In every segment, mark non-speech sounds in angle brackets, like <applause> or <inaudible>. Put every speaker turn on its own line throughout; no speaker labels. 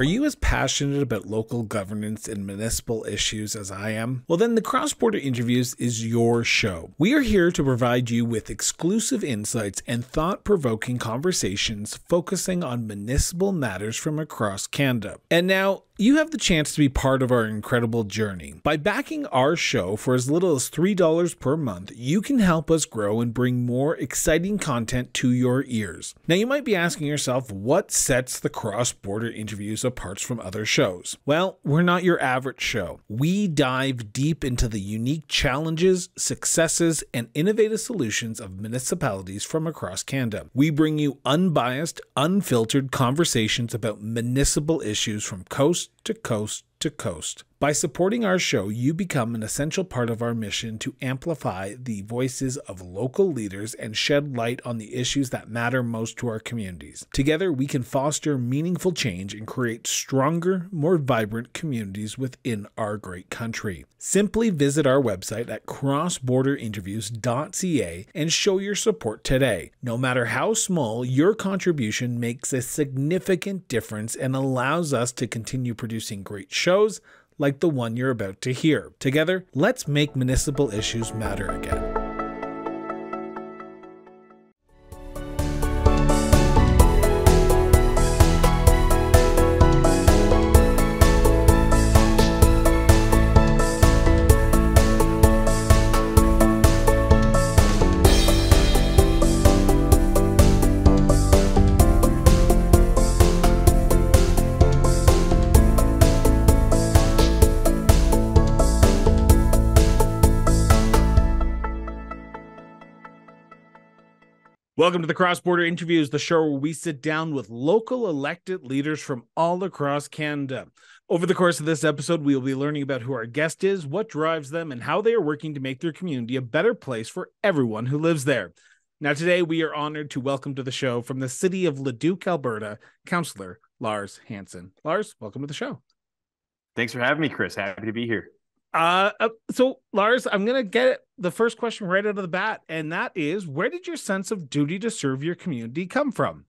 Are you as passionate about local governance and municipal issues as I am? Well, then the Cross Border Interviews is your show. We are here to provide you with exclusive insights and thought provoking conversations focusing on municipal matters from across Canada. And now, you have the chance to be part of our incredible journey. By backing our show for as little as $3 per month, you can help us grow and bring more exciting content to your ears. Now, you might be asking yourself, what sets the cross border interviews apart from other shows? Well, we're not your average show. We dive deep into the unique challenges, successes, and innovative solutions of municipalities from across Canada. We bring you unbiased, unfiltered conversations about municipal issues from coast to coast to coast. By supporting our show, you become an essential part of our mission to amplify the voices of local leaders and shed light on the issues that matter most to our communities. Together, we can foster meaningful change and create stronger, more vibrant communities within our great country. Simply visit our website at crossborderinterviews.ca and show your support today. No matter how small, your contribution makes a significant difference and allows us to continue producing great shows like the one you're about to hear. Together, let's make municipal issues matter again. Welcome to the Cross Border Interviews, the show where we sit down with local elected leaders from all across Canada. Over the course of this episode, we will be learning about who our guest is, what drives them, and how they are working to make their community a better place for everyone who lives there. Now, today we are honored to welcome to the show from the city of Leduc, Alberta, Councillor Lars Hansen. Lars, welcome to the show.
Thanks for having me, Chris. Happy to be here.
Uh, uh, so Lars, I'm gonna get the first question right out of the bat, and that is, where did your sense of duty to serve your community come from?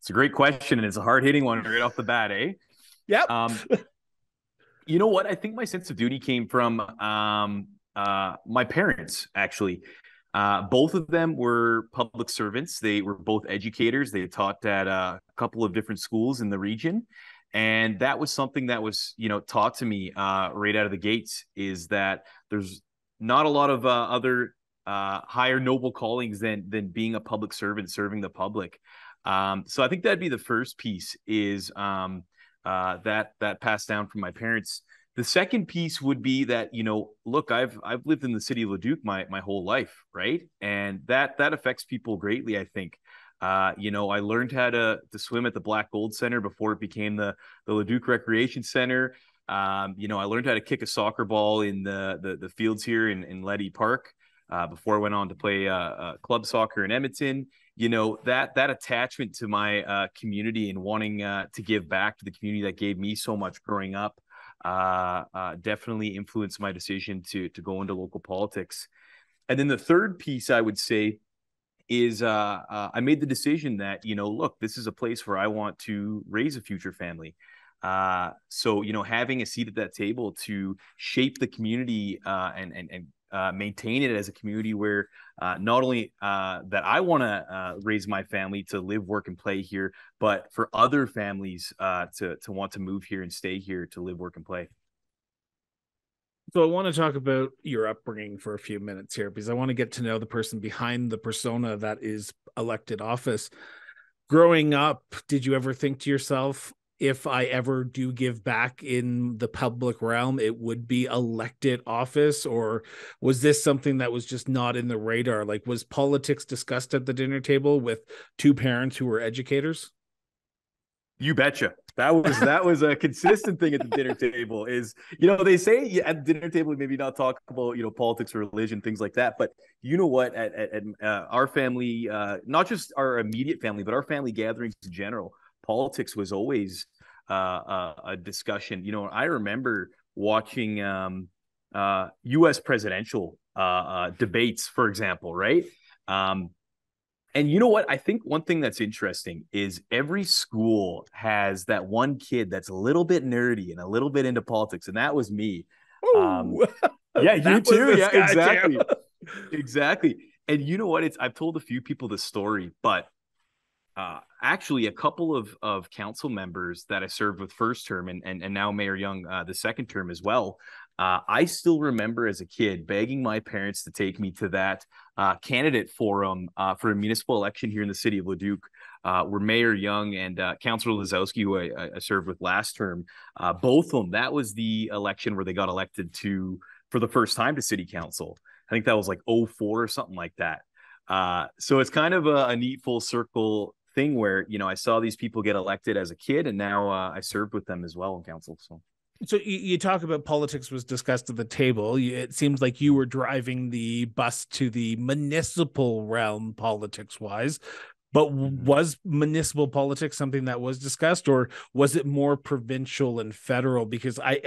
It's a great question, and it's a hard hitting one right off the bat, eh?
Yep. Um, <laughs>
you know what? I think my sense of duty came from um, uh, my parents, actually. Uh, both of them were public servants. They were both educators. They taught at a couple of different schools in the region and that was something that was you know taught to me uh, right out of the gates is that there's not a lot of uh, other uh, higher noble callings than than being a public servant serving the public. Um, so i think that'd be the first piece is um, uh, that that passed down from my parents. The second piece would be that you know look i've i've lived in the city of leduc my my whole life right? And that that affects people greatly i think uh, you know, I learned how to to swim at the Black Gold Center before it became the the Leduc Recreation Center. Um, you know, I learned how to kick a soccer ball in the the, the fields here in, in Lede Park uh, before I went on to play uh, uh, club soccer in Edmonton. You know that that attachment to my uh, community and wanting uh, to give back to the community that gave me so much growing up definitely influenced my decision to to go into local politics. And then the third piece I would say is uh, uh, I made the decision that you know, look, this is a place where I want to raise a future family. Uh, so you know, having a seat at that table to shape the community uh, and and and uh, maintain it as a community where uh, not only that I want to raise my family to live, work, and play here, but for other families to to want to move here and stay here to live, work, and play.
So I want to talk about your upbringing for a few minutes here because I want to get to know the person behind the persona that is elected office. Growing up, did you ever think to yourself, if I ever do give back in the public realm, it would be elected office? Or was this something that was just not in the radar? Like, was politics discussed at the dinner table with two parents who were educators?
You betcha. That was that was a consistent thing at the dinner table. Is you know they say at the dinner table maybe not talk about you know politics or religion things like that, but you know what at, at, at uh, our family, uh, not just our immediate family, but our family gatherings in general, politics was always uh, a, a discussion. You know, I remember watching um, U.S. Uh, presidential uh, uh, debates, for example, right? Um, and you know what? I think one thing that's interesting is every school has that one kid that's a little bit nerdy and a little bit into politics, and that was me. Um, <laughs> yeah, you too. Yeah, exactly, <laughs> exactly. And you know what? It's I've told a few people this story, but uh, actually a couple of of council members that I served with first term and and, and now Mayor Young uh, the second term as well. Uh, I still remember as a kid begging my parents to take me to that uh, candidate forum uh, for a municipal election here in the city of Leduc, uh, where Mayor Young and uh, Councillor Lazowski, who I, I, served with last term, uh, both of them, that was the election where they got elected to for the first time to city council. I think that was like 04 or something like that. so it's kind of a, a, neat full circle thing where, you know, I saw these people get elected as a kid and now I served with them as well in council. So.
So you, you, talk about politics was discussed at the table. It seems like you were driving the bus to the municipal realm, politics wise. But mm-hmm. was municipal politics something that was discussed, or was it more provincial and federal? Because I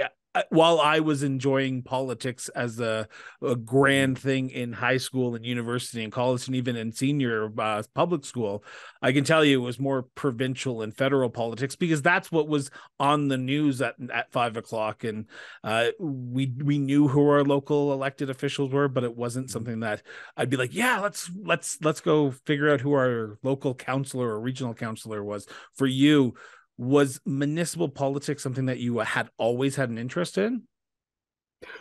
while I was enjoying politics as a, a, grand thing in high school and university and college and even in senior uh, public school, I can tell you it was more provincial and federal politics because that's what was on the news at at five o'clock, and uh, we we knew who our local elected officials were, but it wasn't mm-hmm. something that I'd be like, yeah, let's let's let's go figure out who our local councilor or regional councilor was. For you, was municipal politics something that you had always had an interest in?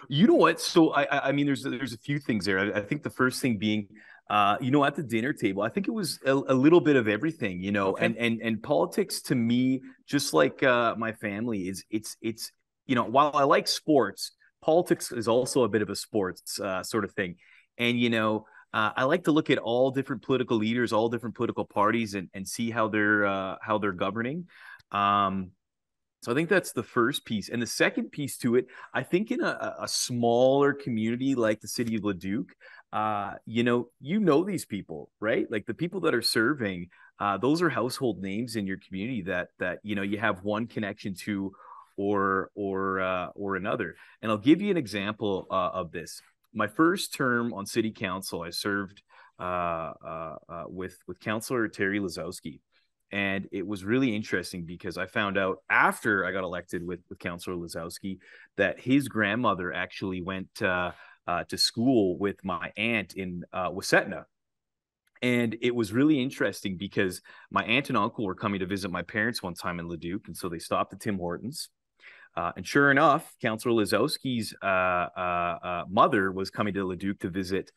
You know what? So I, I mean, there's there's a few things there. I, I think the first thing being, uh, you know, at the dinner table, I think it was a, a little bit of everything, you know, okay. and and and politics to me, just like uh, my family, is it's it's you know, while I like sports, politics is also a bit of a sports uh, sort of thing, and you know. Uh, I like to look at all different political leaders, all different political parties, and, and see how they're uh, how they're governing. Um, so I think that's the first piece. And the second piece to it, I think in a, a smaller community like the city of Leduc, uh, you know, you know these people, right? Like the people that are serving, uh, those are household names in your community that that you know you have one connection to or or uh, or another. And I'll give you an example uh, of this. My first term on city council, I served uh, uh, with with Councillor Terry Lazowski, and it was really interesting because I found out after I got elected with, with Councillor Lazowski that his grandmother actually went uh, uh, to school with my aunt in uh, Wasetna. And it was really interesting because my aunt and uncle were coming to visit my parents one time in Leduc. And so they stopped at Tim Hortons. Uh, and sure enough, Councillor Lazowski's uh, uh, uh, mother was coming to Leduc to visit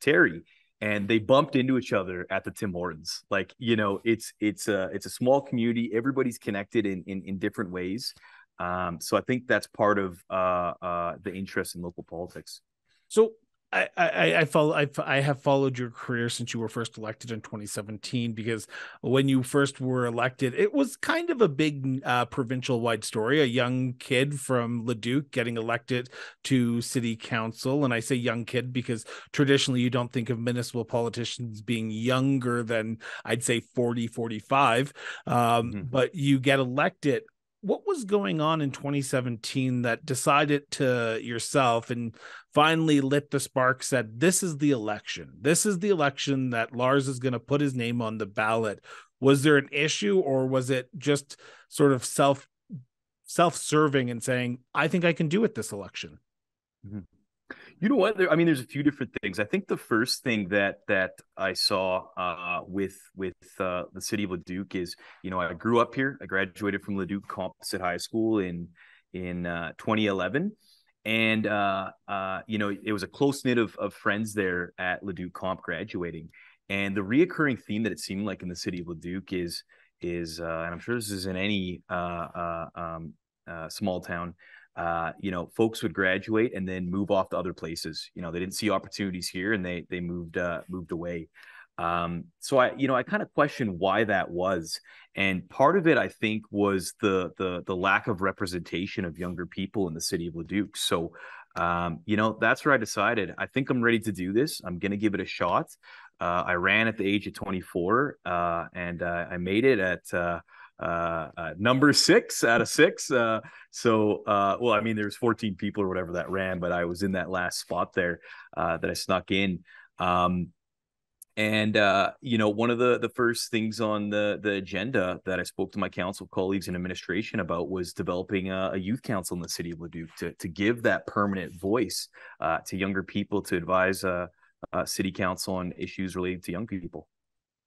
Terry and they bumped into each other at the Tim Hortons. Like you know, it's it's a it's a small community. Everybody's connected in in, in different ways. Um, so I think that's part of uh, uh, the interest in local politics.
So I, I, I follow I, I have followed your career since you were first elected in 2017 because when you first were elected it was kind of a big uh, provincial wide story. A young kid from Leduc getting elected to city council. And I say young kid because traditionally you don't think of municipal politicians being younger than I'd say 40 45 um, mm-hmm. but you get elected what was going on in 2017 that decided to yourself and finally lit the spark said this is the election. This is the election that lars is going to put his name on the ballot. Was there an issue or was it just sort of self self-serving and saying i think i can do it this election?
Mm-hmm. You know what? There, I mean, there's a few different things. I think the first thing that that I saw uh, with with uh, the city of Leduc is, you know, I grew up here. I graduated from Leduc Composite High School in in uh, 2011, and uh, uh, you know, it was a close knit of of friends there at Leduc Comp graduating. And the reoccurring theme that it seemed like in the city of Leduc is is, uh, and I'm sure this is in any um, small town uh, you know, folks would graduate and then move off to other places. You know, they didn't see opportunities here and they they moved uh, moved away. Um, so I, you know, I kind of question why that was, and part of it I think was the the the lack of representation of younger people in the city of Leduc. So, um, you know, that's where I decided I think I'm ready to do this. I'm to give it a shot. Uh, I ran at the age of 24, uh, and uh, I made it at uh, uh, number six out of six. Uh, so, uh, well, I mean, there's 14 people or whatever that ran, but I was in that last spot there uh, that I snuck in. Um, And you know, one of the the first things on the the agenda that I spoke to my council colleagues and administration about was developing a, a youth council in the city of Leduc to to give that permanent voice to younger people to advise city council on issues related to young people.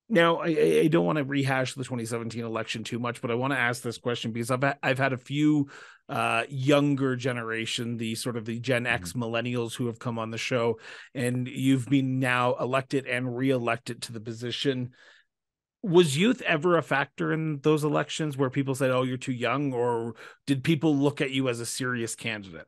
Now, I, I don't want to rehash the 2017 election too much, but I want to ask this question because I've I've had a few uh, younger generation, the sort of the Gen X mm-hmm. millennials who have come on the show, and you've been now elected and reelected to the position. Was youth ever a factor in those elections where people said, "Oh, you're too young," or did people look at you as a serious candidate?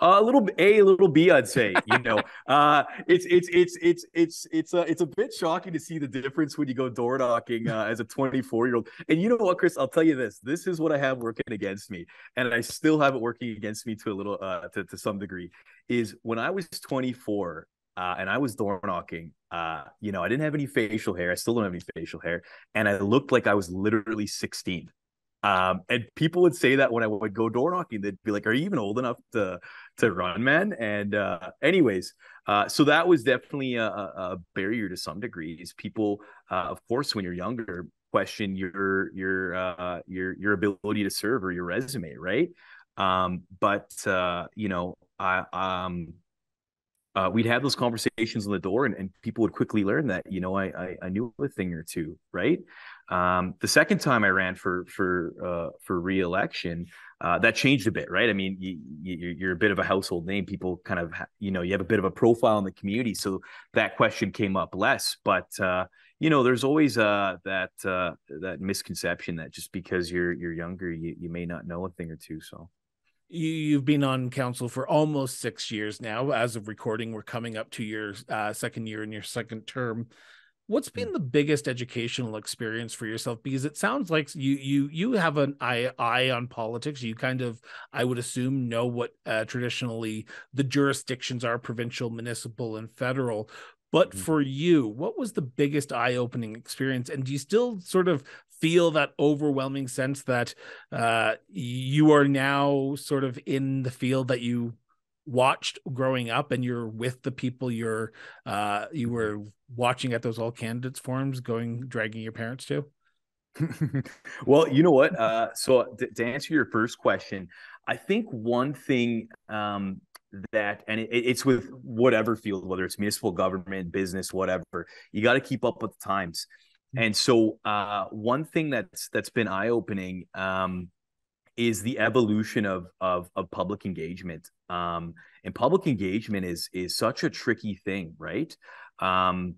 A little A, a little B, I'd say. You know, <laughs> uh, it's it's it's it's it's it's uh, it's a bit shocking to see the difference when you go door knocking uh, as a 24 year old. And you know what, Chris? I'll tell you this: this is what I have working against me, and I still have it working against me to a little uh, to to some degree. Is when I was 24. Uh, and I was door knocking. Uh, you know, I didn't have any facial hair. I still don't have any facial hair, and I looked like I was literally 16. Um, and people would say that when I would go door knocking, they'd be like, "Are you even old enough to to run, man?" And uh, anyways, uh, so that was definitely a, a, barrier to some degrees. People, uh, of course, when you're younger, question your your uh, your your ability to serve or your resume, right? Um, but uh, you know, I um, uh, we'd have those conversations on the door, and, and people would quickly learn that you know I, I, I knew a thing or two, right? Um, the second time I ran for for uh, for reelection, uh, that changed a bit, right? I mean, you, you, are a bit of a household name. People kind of, you know, you have a bit of a profile in the community, so that question came up less. But uh, you know, there's always uh, that uh, that misconception that just because you're you're younger, you, you may not know a thing or two. So
you've been on council for almost six years now. As of recording, we're coming up to your uh, second year in your second term what's been the biggest educational experience for yourself? Because it sounds like you you you have an eye eye on politics. You kind of i would assume know what uh, traditionally the jurisdictions are provincial municipal and federal. But mm-hmm. for you what was the biggest eye-opening experience? And do you still sort of feel that overwhelming sense that uh, you are now sort of in the field that you watched growing up and you're with the people you're uh you were watching at those all candidates forums going dragging your parents to <laughs>
well you know what uh so to, to, answer your first question i think one thing um that and it, it's with whatever field whether it's municipal government business whatever you got to keep up with the times mm-hmm. and so uh one thing that's that's been eye-opening um is the evolution of of, of public engagement. Um, and public engagement is is such a tricky thing, right? Um,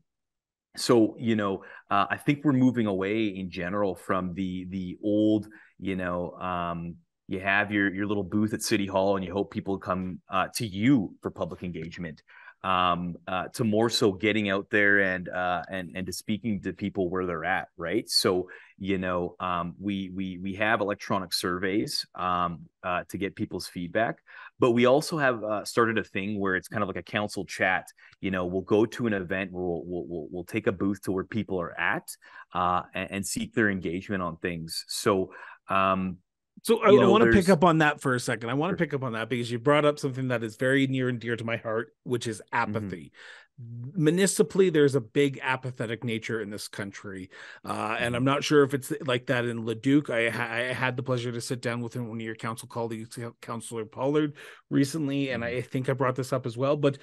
so you know, uh, I think we're moving away in general from the the old, you know, um, you have your your little booth at City Hall, and you hope people come uh, to you for public engagement um, uh, to more so getting out there and uh, and and to speaking to people where they're at, right? So you know, um, we we we have electronic surveys um, uh, to get people's feedback, but we also have uh, started a thing where it's kind of like a council chat. You know, we'll go to an event where we'll we'll we'll, we'll take a booth to where people are at uh, and, and seek their engagement on things. So um,
so I, I want to pick up on that for a second. I want to pick up on that because you brought up something that is very near and dear to my heart, which is mm-hmm. apathy. Mm-hmm. Municipally, there's a big apathetic nature in this country, uh, mm-hmm. and I'm not sure if it's like that in Leduc. I, I, had the pleasure to sit down with one of your council colleagues, Councillor Pollard, recently, and mm-hmm. I think I brought this up as well. But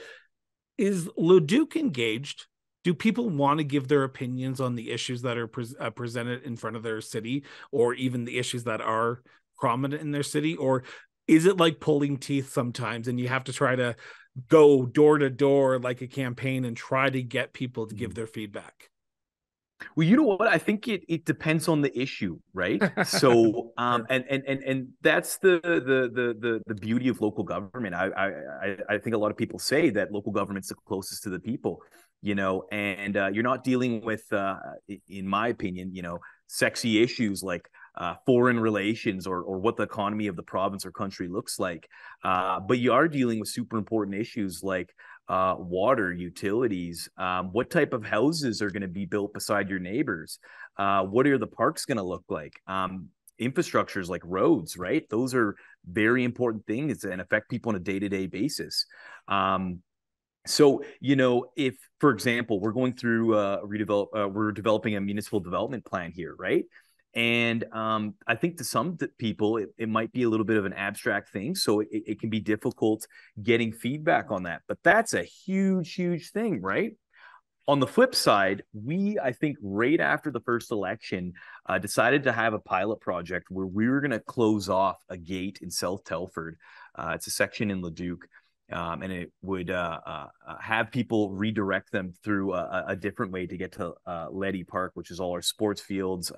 is Leduc engaged? do people want to give their opinions on the issues that are pre- uh, presented in front of their city or even the issues that are prominent in their city or is it like pulling teeth sometimes and you have to try to go door to door like a campaign and try to get people to give mm. their feedback
well, you know what? I think it it depends on the issue, right? <laughs> So, um, and and and and that's the the the the the beauty of local government. I I I think a lot of people say that local government's the closest to the people, you know, and uh, you're not dealing with, uh, in my opinion, you know, sexy issues like uh, foreign relations or, or what the economy of the province or country looks like. Uh, but you are dealing with super important issues like uh, water, utilities, um, what type of houses are going to be built beside your neighbors, uh, what are the parks going to look like, um, infrastructures like roads, right? Those are very important things and affect people on a day to day basis. Um, so you know if for example we're going through uh redevelop uh, we're developing a municipal development plan here right and um, I think to some people, it, it, might be a little bit of an abstract thing. So it, it, can be difficult getting feedback on that. But that's a huge, huge thing, right? On the flip side, we, I think, right after the first election, uh, decided to have a pilot project where we were going to close off a gate in South Telford. Uh, it's a section in Leduc. Um, and it would uh, uh, uh, have people redirect them through a, a different way to get to uh, Lede Park, which is all our sports fields,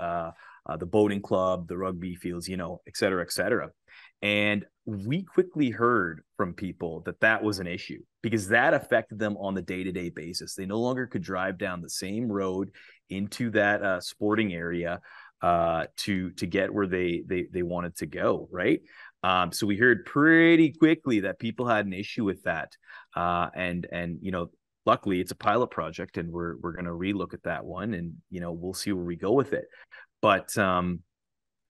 uh, the boating club, the rugby fields, you know, et cetera, et cetera. And we quickly heard from people that that was an issue because that affected them on the day to day basis. They no longer could drive down the same road into that uh, sporting area uh, to to get where they they they wanted to go, right? Um, so we heard pretty quickly that people had an issue with that, uh, and and you know luckily it's a pilot project and we're we're going to relook at that one and you know we'll see where we go with it but um,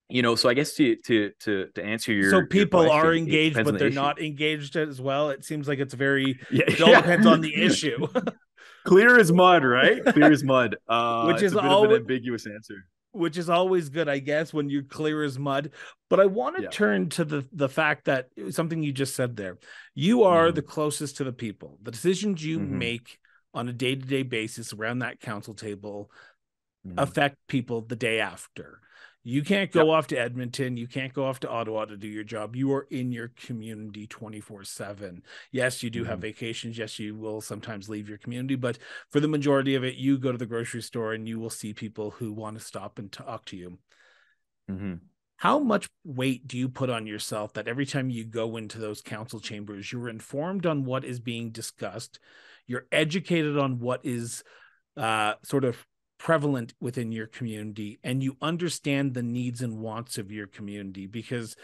you know, so I guess to to to to answer your
so people
your
are engaged, but they're
issue.
not engaged as well. It seems like it's very <laughs>
yeah,
it all
yeah.
depends on the <laughs> issue. <laughs>
Clear as mud, right? Clear as mud. Uh,
Which is
a bit
always,
of an ambiguous answer.
Which is always good, I guess, when you're clear as mud. But I want to
Yeah.
turn to the the fact that something you just said there. You are
Mhm.
the closest to the people. The decisions you
Mhm.
make on a day to day basis around that council table
Mhm.
affect people the day after. You can't go off to Edmonton. You can't go off to Ottawa to do your job. You are in your community 24 7. Yes, you do have
Mhm.
vacations. Yes, you will sometimes leave your community, but for the majority of it, you go to the grocery store and you will see people who want to stop and talk to you.
Mhm.
How much weight do you put on yourself that every time you go into those council chambers, you're informed on what is being discussed, you're educated on what is uh, sort of prevalent within your community, and you understand the needs and wants of your community? Because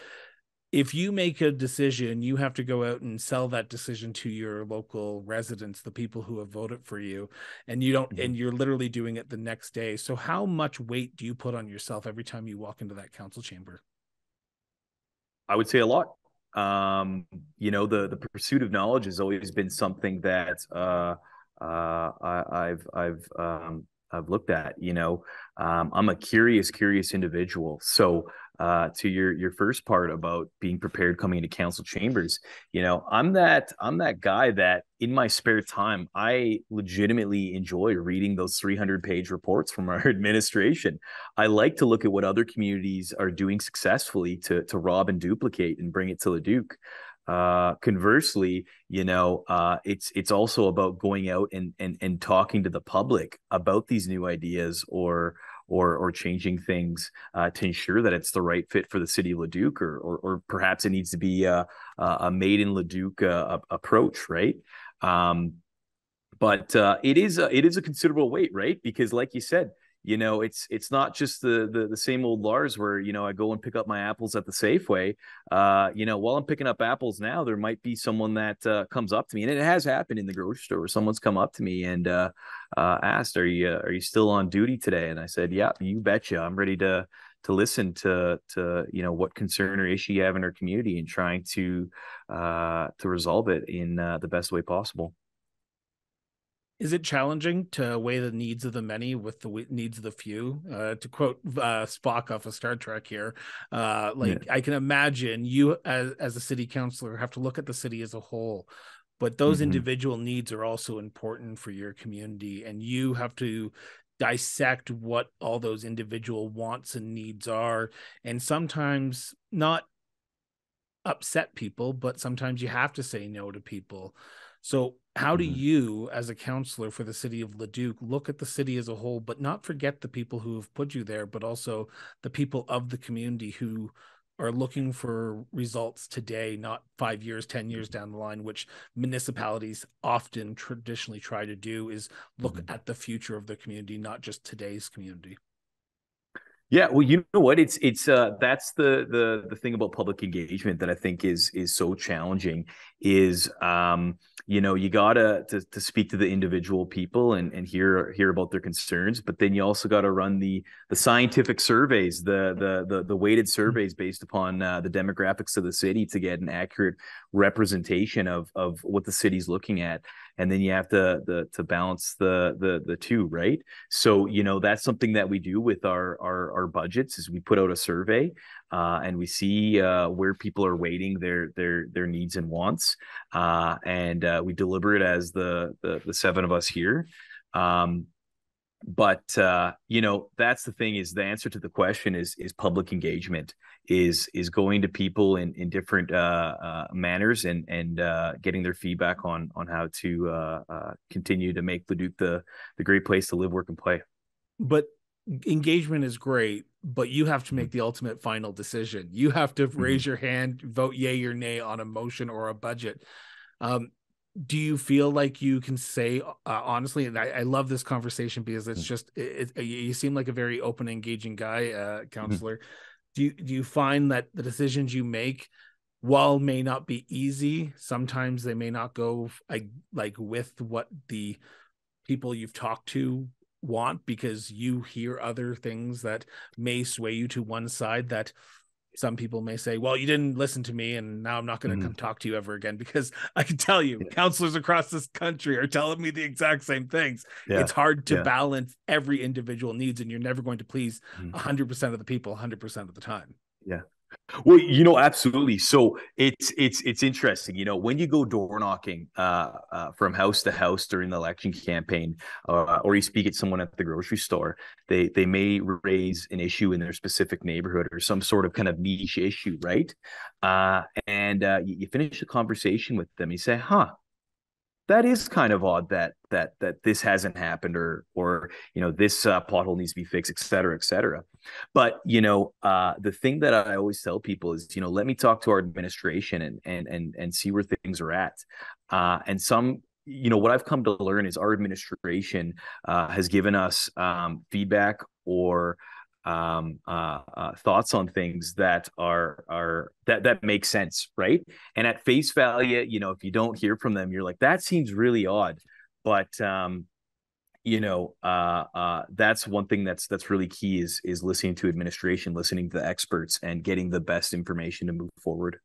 if you make a decision, you have to go out and sell that decision to your local residents, the people who have voted for you, and you don't,
Mhm.
and you're literally doing it the next day. So, how much weight do you put on yourself every time you walk into that council chamber?
I would say a lot. Um, you know, the the pursuit of knowledge has always been something that uh, uh, I, I've I've um, I've looked at. You know, um, I'm a curious, curious individual. So, uh, to your your first part about being prepared coming into council chambers, you know, I'm that I'm that guy that in my spare time I legitimately enjoy reading those 300 page reports from our <laughs> administration. I like to look at what other communities are doing successfully to to rob and duplicate and bring it to Leduc. Uh, conversely, you know, uh, it's it's also about going out and and and talking to the public about these new ideas or or or changing things uh, to ensure that it's the right fit for the city of Leduc, or or, or perhaps it needs to be a, a made in Leduc uh, approach, right? Um, but uh, it is a, it is a considerable weight, right? Because, like you said, you know, it's it's not just the, the the same old Lars where you know I go and pick up my apples at the Safeway. Uh, you know, while I'm picking up apples now, there might be someone that uh, comes up to me, and it has happened in the grocery store where someone's come up to me and uh, uh, asked, "Are you are you still on duty today?" And I said, "Yeah, you betcha. I'm ready to." to listen to to you know what concern or issue you have in our community and trying to uh to resolve it in uh, the best way possible
Is it challenging to weigh the needs of the many with the needs of the few? Uh, to quote uh, Spock off of Star Trek here, uh, like I can imagine you as as a city councilor have to look at the city as a whole, but those
Mhm.
individual needs are also important for your community, and you have to dissect what all those individual wants and needs are, and sometimes not upset people, but sometimes you have to say no to people. So, how do
Mhm.
you, as a counselor for the city of Leduc, look at the city as a whole, but not forget the people who have put you there, but also the people of the community who are looking for results today, not five years, 10 years down the line, which municipalities often traditionally try to do is look
Mhm.
at the future of the community, not just today's community.
Yeah, well, you know what? It's it's uh that's the the the thing about public engagement that I think is is so challenging is um you know you gotta to to speak to the individual people and and hear hear about their concerns, but then you also got to run the the scientific surveys, the the the the weighted surveys based upon uh, the demographics of the city to get an accurate representation of of what the city's looking at. And then you have to the to balance the the the two right? So you know that's something that we do with our our, our budgets is we put out a survey uh, and we see uh, where people are waiting their their their needs and wants uh, and uh, we deliberate as the, the the seven of us here. Um, but uh, you know that's the thing is the answer to the question is is public engagement is is going to people in in different uh, uh, manners and and uh, getting their feedback on on how to uh, uh, continue to make the Leduc the the great place to live, work, and play.
But engagement is great, but you have to make the ultimate final decision. You have to raise mm-hmm. your hand, vote yay or nay on a motion or a budget. Um, do you feel like you can say uh, honestly and I, I, love this conversation because it's mm. just it, it, you seem like a very open engaging guy uh mm-hmm. counselor. Do you do you find that the decisions you make while may not be easy sometimes they may not go like like with what the people you've talked to want because you hear other things that may sway you to one side that some people may say, well, you didn't listen to me, and now I'm not going to mm-hmm. come talk to you ever again because <laughs> I can tell you, yeah. counselors across this country are telling me the exact same things. Yeah. It's hard to yeah. balance every individual needs, and you're never going to please mm-hmm. 100% of the people 100% of the time.
Yeah. Well, you know, absolutely. So it's it's it's interesting. You know, when you go door knocking uh, uh, from house to house during the election campaign, uh, or you speak at someone at the grocery store, they they may raise an issue in their specific neighborhood or some sort of kind of niche issue, right? Uh, and uh, you, you finish the conversation with them. You say, "Huh, that is kind of odd that that that this hasn't happened or or you know this uh, pothole needs to be fixed et cetera et cetera. But you know uh, the thing that i always tell people is you know let me talk to our administration and and and, and see where things are at. Uh, and some you know what i've come to learn is our administration uh, has given us um, feedback or um, uh, uh, thoughts on things that are are that that make sense, right? And at face value, you know, if you don't hear from them, you're like, that seems really odd. But um, you know, uh, uh, that's one thing that's that's really key is is listening to administration, listening to the experts, and getting the best information to move forward.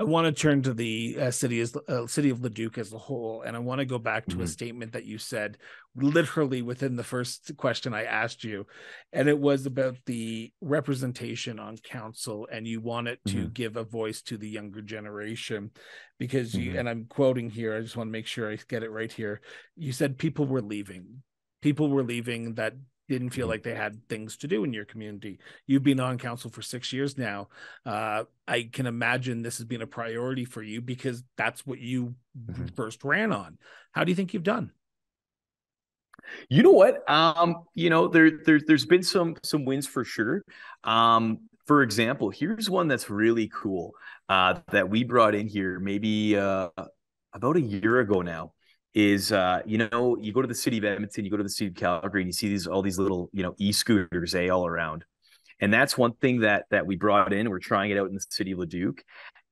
I want to turn to the uh, city as uh, city of Leduc as a whole, and I want to go back to mm-hmm. a statement that you said literally within the first question I asked you, and it was about the representation on council, and you wanted to mm-hmm. give a voice to the younger generation, because you mm-hmm. and I'm quoting here. I just want to make sure I get it right here. You said people were leaving, people were leaving that didn't feel mm-hmm. like they had things to do in your community. You've been on council for six years now. Uh, I can imagine this has been a priority for you because that's what you mm-hmm. first ran on. How do you think you've done?
You know what? Um, you know, there, there there's been some some wins for sure. Um, for example, here's one that's really cool uh, that we brought in here maybe uh, about a year ago now is uh, you know you go to the city of Edmonton, you go to the city of Calgary, and you see these all these little you know e-scooters eh, all around, and that's one thing that that we brought in. We're trying it out in the city of Leduc,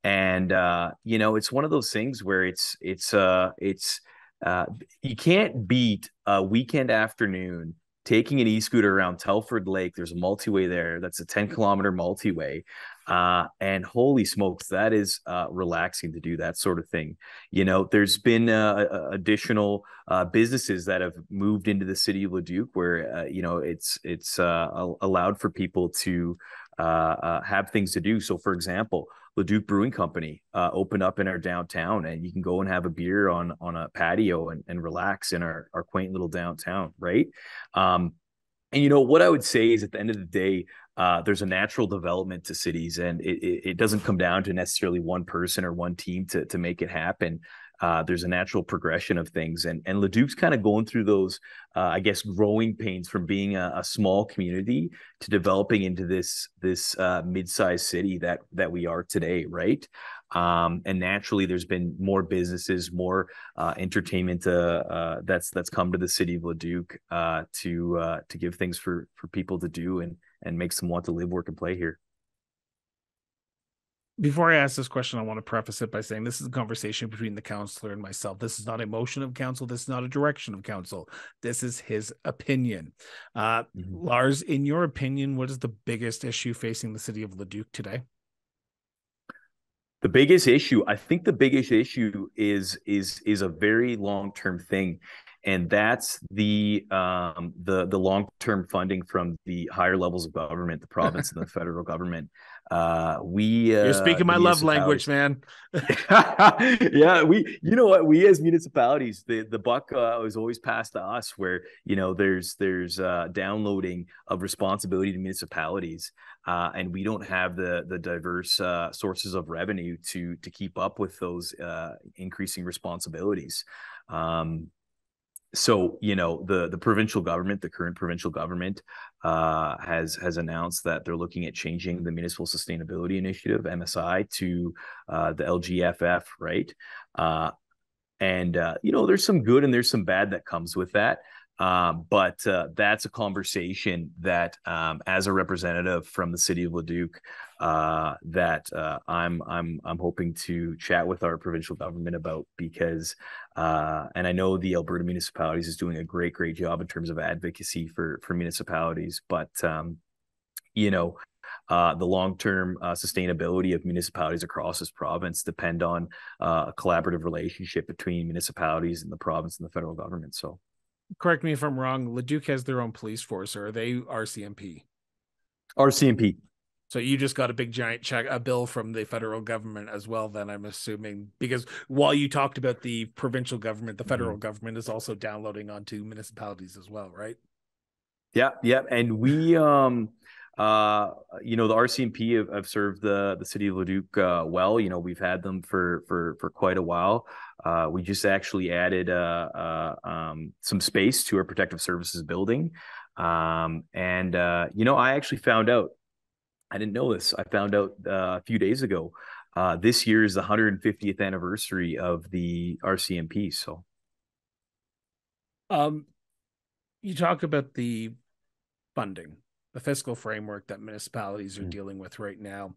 and uh, you know it's one of those things where it's it's uh it's uh, you can't beat a weekend afternoon taking an e-scooter around Telford Lake. There's a multi-way there. That's a 10 kilometer multi-way. Uh, and holy smokes, that is uh, relaxing to do that sort of thing. You know, there's been uh, additional uh, businesses that have moved into the city of Leduc, where uh, you know it's it's uh, allowed for people to have things to do. So, for example, Leduc Brewing Company opened up in our downtown, and you can go and have a beer on on a patio and, and relax in our our quaint little downtown, right? Um, and you know what I would say is at the end of the day, uh, there's a natural development to cities, and it, it, it, doesn't come down to necessarily one person or one team to to make it happen. Uh, there's a natural progression of things, and and Leduc's kind of going through those, uh, I guess, growing pains from being a, a, small community to developing into this this uh, mid-sized city that that we are today, right? Um, and naturally, there's been more businesses, more uh, entertainment uh, uh, that's that's come to the city of Leduc to to give things for for people to do and and makes them want to live, work, and play here.
Before I ask this question, I want to preface it by saying this is a conversation between the counselor and myself. This is not a motion of council. This is not a direction of council. This is his opinion. Uh, mm-hmm. Lars, in your opinion, what is the biggest issue facing the city of Leduc today?
The biggest issue, I think, the biggest issue is is is a very long term thing, and that's the um, the the long term funding from the higher levels of government, the <laughs> province and the federal government. Uh, we
uh, you're speaking my love language, man. <laughs>
yeah, we you know what we as municipalities, the the buck uh, was always passed to us, where you know there's there's uh, downloading of responsibility to municipalities, uh, and we don't have the the diverse uh, sources of revenue to to keep up with those uh, increasing responsibilities. Um, so you know the the provincial government the current provincial government uh, has has announced that they're looking at changing the municipal sustainability initiative msi to uh, the lgff right? Uh, and uh, you know there's some good and there's some bad that comes with that um, but uh, that's a conversation that, um, as a representative from the city of Leduc, uh, that uh, I'm I'm I'm hoping to chat with our provincial government about because, uh, and I know the Alberta municipalities is doing a great great job in terms of advocacy for for municipalities, but um, you know. Uh, the long-term uh, sustainability of municipalities across this province depend on uh, a collaborative relationship between municipalities and the province and the federal government. So,
correct me if I'm wrong. Leduc has their own police force, or are they RCMP?
RCMP.
So you just got a big giant check, a bill from the federal government as well. Then I'm assuming because while you talked about the provincial government, the federal mm-hmm. government is also downloading onto municipalities as well, right?
Yeah, yeah, and we, um, uh, you know, the RCMP have, have served the the city of Leduc uh, well. You know, we've had them for for for quite a while. Uh, we just actually added uh, uh, um, some space to our protective services building. Um, and, uh, you know, I actually found out, I didn't know this. I found out a few days ago. This year is the 150th anniversary of the RCMP. So,
um, you talk about the funding, the fiscal framework that municipalities are mm. dealing with right now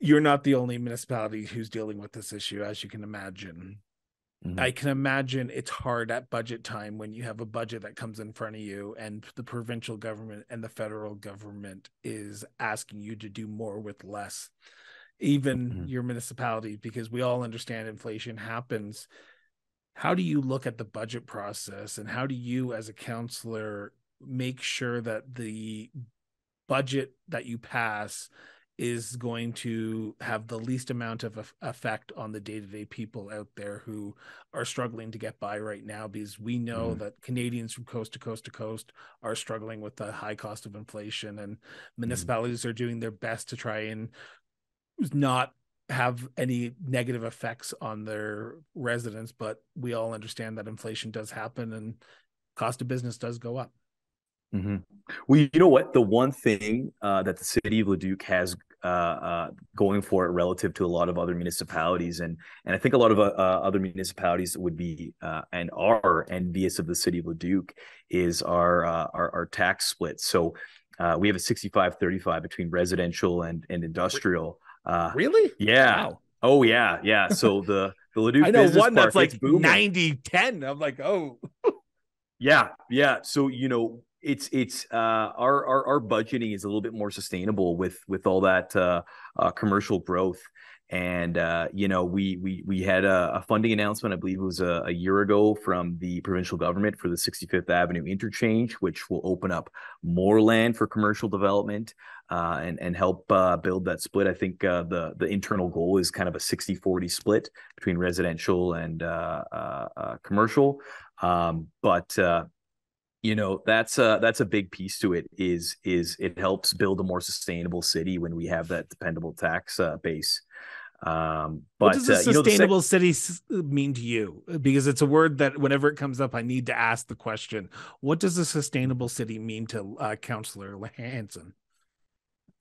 you're not the only municipality who's dealing with this issue, as you can imagine. Mm-hmm. I can imagine it's hard at budget time when you have a budget that comes in front of you and the provincial government and the federal government is asking you to do more with less, even mm-hmm. your municipality, because we all understand inflation happens. How do you look at the budget process and how do you, as a councillor, make sure that the budget that you pass is going to have the least amount of effect on the day-to-day people out there who are struggling to get by right now because we know mm. that Canadians from coast to coast to coast are struggling with the high cost of inflation and mm-hmm. municipalities mm. are doing their best to try and not have any negative effects on their residents but we all understand that inflation does happen and cost of business does go up
Mm-hmm. Well, you know what? The one thing uh, that the city of Leduc has uh, uh, going for it relative to a lot of other municipalities, and and I think a lot of uh, uh other municipalities would be uh, and are envious of the city of Leduc is our uh, our, our, tax split. So we have a 65-35 between residential and and industrial.
really?
Yeah. Wow. Oh yeah, yeah. So <laughs> the the Leduc I know
one that's like 90-10. I'm like, oh.
yeah, yeah. So you know it's it's uh, our, our our budgeting is a little bit more sustainable with with all that uh, uh, commercial growth. And uh, you know we we we had a, a funding announcement i believe it was a, a, year ago from the provincial government for the 65th avenue interchange which will open up more land for commercial development uh, and and help uh, build that split. I think the the internal goal is kind of a 60 40 split between residential and commercial. Um, but you know that's a that's a big piece to it is is it helps build a more sustainable city when we have that dependable tax uh, base.
Um but what does a uh, sustainable know, sec- city mean to you? Because it's a word that whenever it comes up i need to ask the question what does a sustainable city mean to uh, councillor hansen?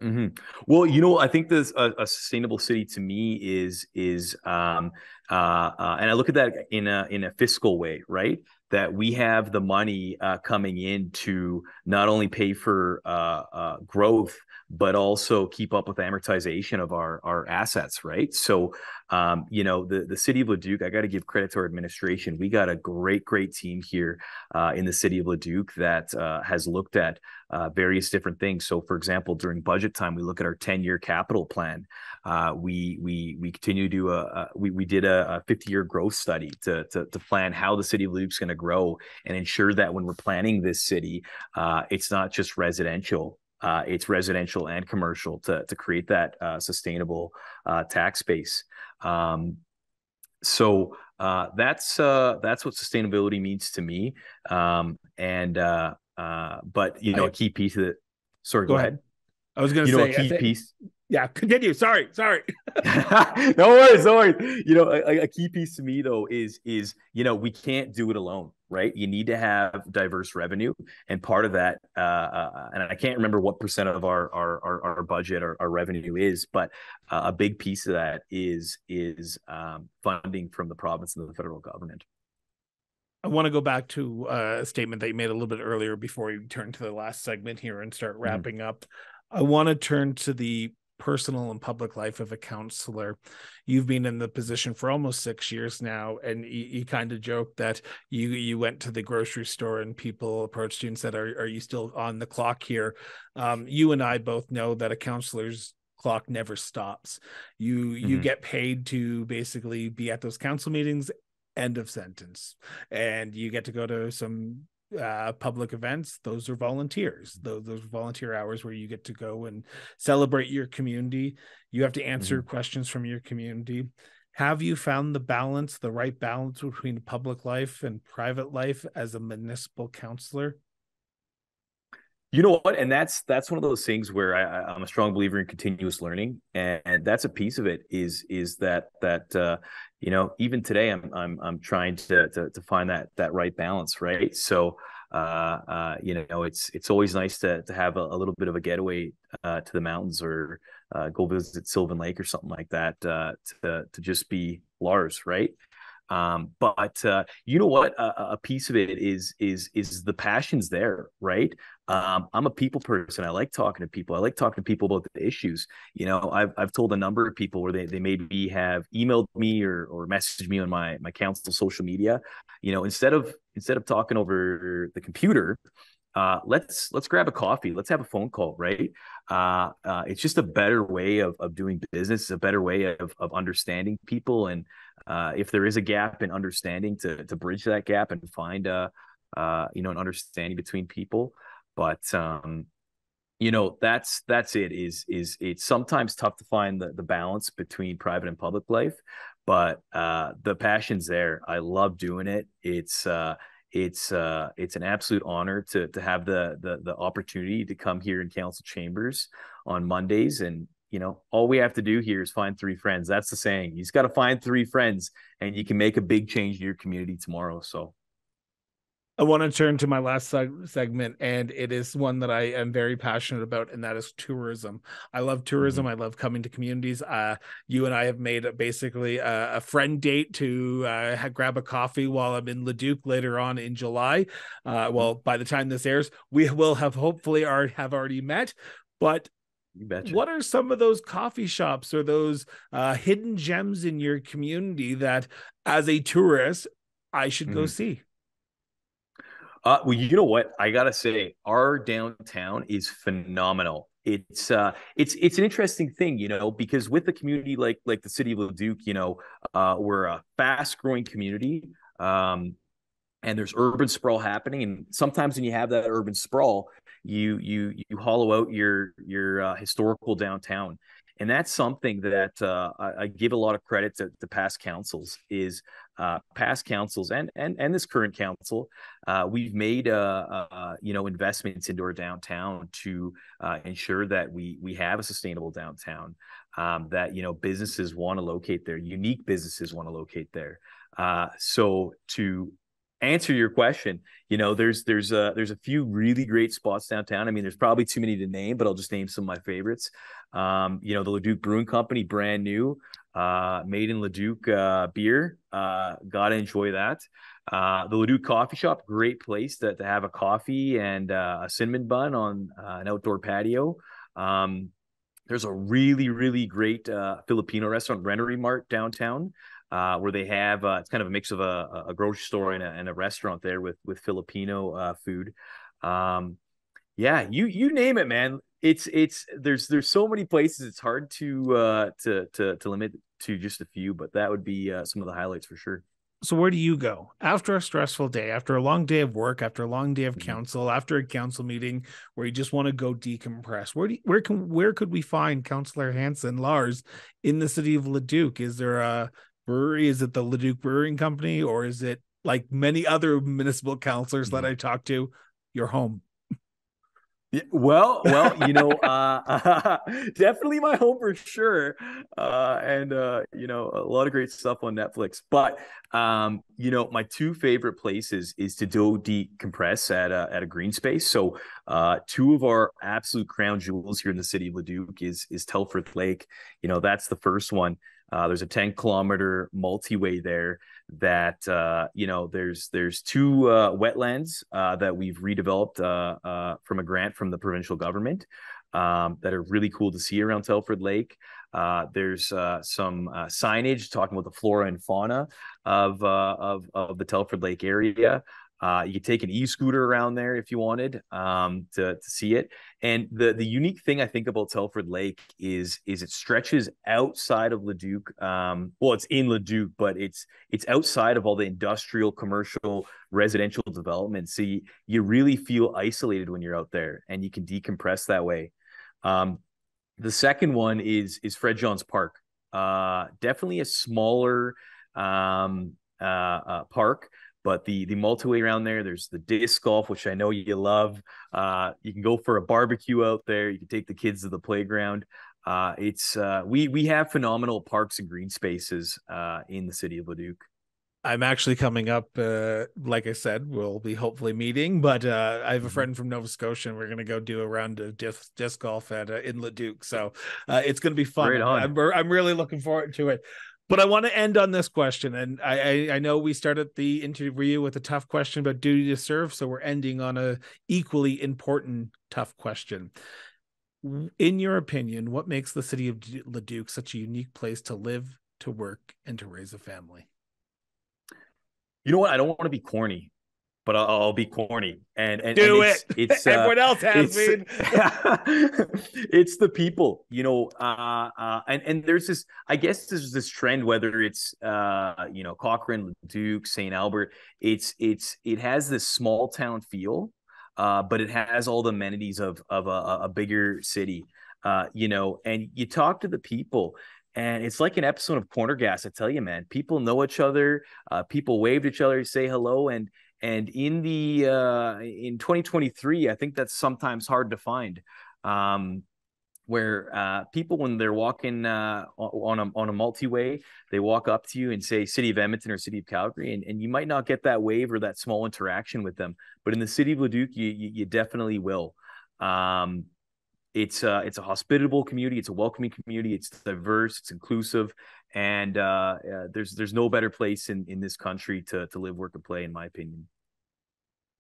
Mm-hmm. well you know i think this a, a, sustainable city to me is is um uh, uh and i look at that in a in a fiscal way right that we have the money uh, coming in to not only pay for uh, uh, growth but also keep up with amortization of our our assets right so um, you know, the the city of Leduc. I got to give credit to our administration. We got a great, great team here uh, in the city of Leduc that uh, has looked at uh, various different things. So, for example, during budget time, we look at our ten year capital plan. Uh, we we we continue to do a, a we we did a, 50 year growth study to, to to plan how the city of Leduc is going to grow and ensure that when we're planning this city, uh, it's not just residential uh, it's residential and commercial to to create that uh, sustainable uh, tax base. Um, so uh, that's uh, that's what sustainability means to me. Um, and uh, but you know, a key piece of it. Sorry, go, go ahead. ahead.
I was going to say
know, a key piece
yeah, continue. Sorry, sorry. <laughs> <laughs>
no worries, no worries. You know, a, a, key piece to me though is is you know we can't do it alone, right? You need to have diverse revenue, and part of that, uh, uh, and I can't remember what percent of our our our, our budget or our revenue is, but uh, a big piece of that is is um, funding from the province and the federal government.
I want to go back to uh, a statement that you made a little bit earlier before we turn to the last segment here and start mm-hmm. wrapping mm-hmm. up. I want to turn to the personal and public life of a councillor. You've been in the position for almost six years now, and you, you kind of joked that you you went to the grocery store and people approached you and said, "Are are you still on the clock here?" Um, you and I both know that a councillor's clock never stops. You mm-hmm. you get paid to basically be at those council meetings end of sentence and you get to go to some uh, public events, those are volunteers. Those, those volunteer hours where you get to go and celebrate your community. You have to answer mm-hmm. questions from your community. Have you found the balance, the right balance between public life and private life as a municipal councillor?
You know what, and that's that's one of those things where I, am a strong believer in continuous learning, and, and, that's a piece of it. Is is that that uh, you know even today I'm I'm I'm trying to to, to find that that right balance, right? So uh, uh, you know it's it's always nice to to have a, a little bit of a getaway uh, to the mountains or uh, go visit Sylvan Lake or something like that uh, to to just be Lars, right? Um, but uh, you know what? A, a, piece of it is is is the passions there, right? Um, I'm a people person. I like talking to people. I like talking to people about the issues. You know, I've I've told a number of people where they, they maybe have emailed me or or messaged me on my my council social media. You know, instead of instead of talking over the computer, uh, let's let's grab a coffee. Let's have a phone call, right? Uh, uh, it's just a better way of, of doing business, a better way of, of understanding people, and uh, if there is a gap in understanding, to to bridge that gap and find a uh, you know an understanding between people. But um, you know that's that's it. Is is it's sometimes tough to find the the balance between private and public life, but uh, the passion's there. I love doing it. It's uh, it's uh, it's an absolute honor to to have the, the the opportunity to come here in council chambers on Mondays and you know all we have to do here is find three friends that's the saying you just got to find three friends and you can make a big change in your community tomorrow so
I want to turn to my last seg- segment, and it is one that I am very passionate about, and that is tourism. I love tourism. Mm-hmm. I love coming to communities. Uh, you and I have made a, basically a, a, friend date to uh, grab a coffee while I'm in Leduc later on in July. Uh, mm-hmm. well, by the time this airs, we will have hopefully already have already met. But what are some of those coffee shops or those uh, hidden gems in your community that, as a tourist, I should mm-hmm. go see?
Uh, well, you know what? I gotta say, our downtown is phenomenal. It's uh, it's it's an interesting thing, you know, because with a community like like the city of Leduc, you know, uh, we're a fast growing community, um, and there's urban sprawl happening. And sometimes when you have that urban sprawl, you you you hollow out your your uh, historical downtown and that's something that uh, I, I, give a lot of credit to, to past councils is uh, past councils and and and this current council uh, we've made uh, uh, you know investments into our downtown to uh, ensure that we we have a sustainable downtown um, that you know businesses want to locate there unique businesses want to locate there. So to answer your question you know there's there's a there's a few really great spots downtown. I mean there's probably too many to name but i'll just name some of my favorites um, you know the leduc brewing company brand new uh, made in leduc uh, beer. Uh, gotta enjoy that. Uh, the leduc coffee shop great place to, to have a coffee and uh, a cinnamon bun on uh, an outdoor patio. Um, there's a really really great uh, Filipino restaurant, Renery Mart downtown, uh, where they have uh, it's kind of a mix of a, a grocery store and a, and a restaurant there with with Filipino uh, food. Um, yeah, you you name it, man. It's it's there's there's so many places. It's hard to uh, to to to limit to just a few, but that would be uh, some of the highlights for sure
so where do you go after a stressful day after a long day of work after a long day of mm-hmm. council after a council meeting where you just want to go decompress where do you, where can where could we find councillor hansen lars in the city of leduc is there a brewery is it the leduc brewing company or is it like many other municipal councillors mm-hmm. that i talk to your home
yeah, well, well, you know, uh, <laughs> definitely my home for sure, uh, and uh, you know, a lot of great stuff on Netflix. But um, you know, my two favorite places is to do decompress at a at a green space. So, uh, two of our absolute crown jewels here in the city of Leduc is is Telford Lake. You know, that's the first one. Uh, there's a 10 kilometer multi-way there that uh, you know there's there's two uh, wetlands uh, that we've redeveloped uh, uh, from a grant from the provincial government um, that are really cool to see around Telford Lake. there's some signage talking about the flora and fauna of of of the Telford Lake area. Uh, you could take an e-scooter around there if you wanted um, to, to see it. And the the unique thing I think about Telford Lake is is it stretches outside of Leduc. Um, well, it's in Leduc, but it's it's outside of all the industrial, commercial, residential development. So you, you really feel isolated when you're out there, and you can decompress that way. Um, the second one is is Fred Johns Park. Uh, definitely a smaller um, uh, uh, park but the the multi-way around there, there's the disc golf, which I know you love. Uh, you can go for a barbecue out there. You can take the kids to the playground. Uh, it's uh, we we have phenomenal parks and green spaces uh, in the city of Leduc.
I'm actually coming up. Uh, like I said, we'll be hopefully meeting. But uh, I have a mm-hmm. friend from Nova Scotia, and we're going to go do a round of disc, disc golf at uh, in Leduc. So uh, it's going to be fun. I'm, I'm really looking forward to it. But I want to end on this question, and I, I, I know we started the interview with a tough question about duty to serve, so we're ending on a equally important tough question. In your opinion, what makes the city of Leduc such a unique place to live, to work, and to raise a family?
You know what? I don't want to be corny, but I'll, I'll, be corny and, and
do
and
it's, it. <laughs> It's everyone uh, else has been. <laughs>
it's the people, you know, uh, uh, and and there's this. I guess there's this trend, whether it's uh, you know Cochrane, Duke, St. Albert. It's it's it has this small town feel, uh, but it has all the amenities of of a, a bigger city. Uh, you know, and you talk to the people, and it's like an episode of Corner Gas. I tell you, man, people know each other. Uh, people wave to each other, say hello, and and in the uh, in 2023, I think that's sometimes hard to find. Um, where uh, people, when they're walking uh, on a on a multi-way, they walk up to you and say "City of Edmonton" or "City of Calgary," and, and you might not get that wave or that small interaction with them. But in the city of Leduc, you you, you definitely will. Um, it's a, it's a hospitable community. It's a welcoming community. It's diverse. It's inclusive, and uh, uh, there's there's no better place in in this country to to live, work, and play, in my opinion.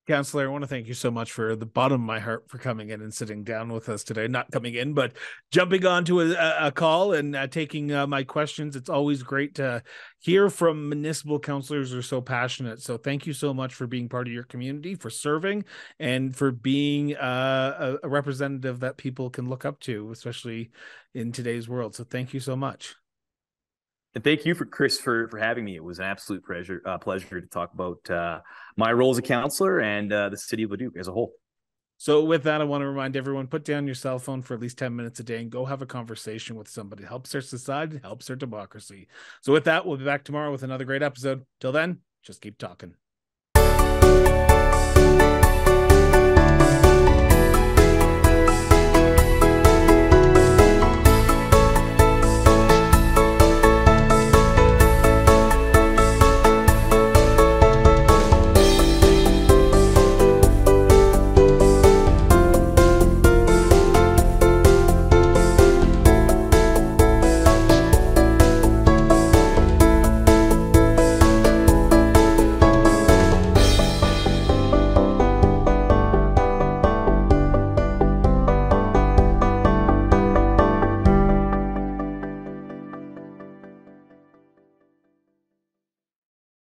Councillor, I want to thank you so much for the bottom of my heart for coming in and sitting down with us today. Not coming in, but jumping onto a, a call and uh, taking uh, my questions. It's always great to hear from municipal councilors who are so passionate. So thank you so much for being part of your community, for serving, and for being uh, a, a representative that people can look up to, especially in today's world. So thank you so much.
And thank you for Chris for for having me. It was an absolute pleasure uh, pleasure to talk about uh, my role as a councillor and uh, the city of Leduc as a whole.
So with that, I want to remind everyone: put down your cell phone for at least ten minutes a day and go have a conversation with somebody. It Helps our society, helps our democracy. So with that, we'll be back tomorrow with another great episode. Till then, just keep talking.